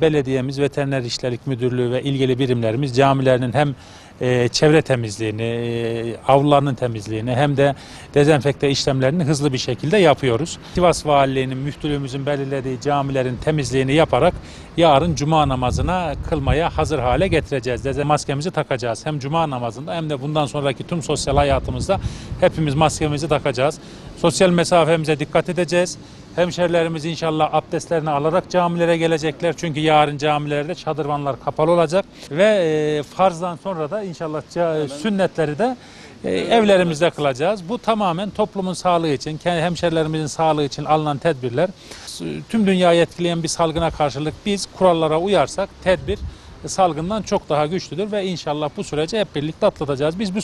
Belediyemiz, Veteriner İşlerlik Müdürlüğü ve ilgili birimlerimiz camilerinin hem e, çevre temizliğini, e, avlularının temizliğini hem de dezenfekte işlemlerini hızlı bir şekilde yapıyoruz. Sivas Valiliğinin, müftülüğümüzün belirlediği camilerin temizliğini yaparak yarın cuma namazına kılmaya hazır hale getireceğiz. Deze maskemizi takacağız. Hem cuma namazında hem de bundan sonraki tüm sosyal hayatımızda hepimiz maskemizi takacağız. Sosyal mesafemize dikkat edeceğiz. Hemşerilerimiz inşallah abdestlerini alarak camilere gelecekler. Çünkü yarın camilerde çadırvanlar kapalı olacak. Ve e, farzdan sonra da inşallah ca- sünnetleri de e, evlerimizde kılacağız. Bu tamamen toplumun sağlığı için, kendi hemşerilerimizin sağlığı için alınan tedbirler. Tüm dünyayı etkileyen bir salgına karşılık biz kurallara uyarsak tedbir salgından çok daha güçlüdür ve inşallah bu süreci hep birlikte atlatacağız. Biz bu